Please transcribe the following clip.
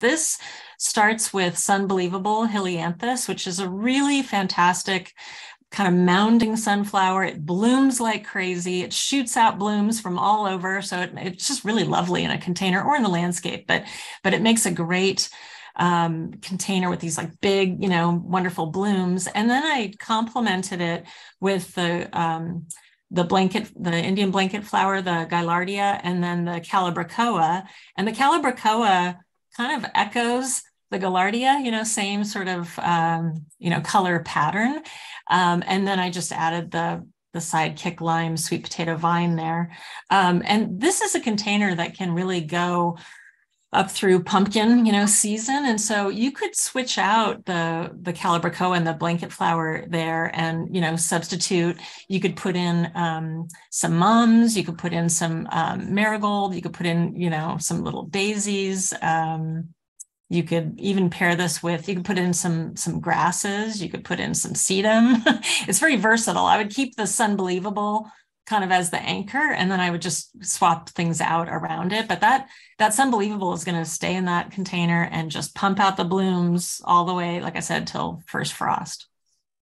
This starts with Sunbelievable Helianthus, which is a really fantastic kind of mounding sunflower. It blooms like crazy. It shoots out blooms from all over. So it, it's just really lovely in a container or in the landscape, but, but it makes a great um, container with these like big, you know, wonderful blooms. And then I complemented it with the, um, the blanket, the Indian blanket flower, the Gaillardia, and then the Calibrachoa. And the Calibrachoa kind of echoes the Gaillardia, you know, same sort of, um, you know, color pattern. Um, and then I just added the, the sidekick lime sweet potato vine there. Um, and this is a container that can really go up through pumpkin, you know, season. And so you could switch out the the calibrachoa and the blanket flower there and, you know, substitute. You could put in um, some mums, you could put in some um, marigold, you could put in, you know, some little daisies. Um, you could even pair this with, you could put in some, some grasses, you could put in some sedum. it's very versatile. I would keep the Sunbelievable kind of as the anchor and then I would just swap things out around it. But that that's unbelievable is going to stay in that container and just pump out the blooms all the way, like I said, till first frost.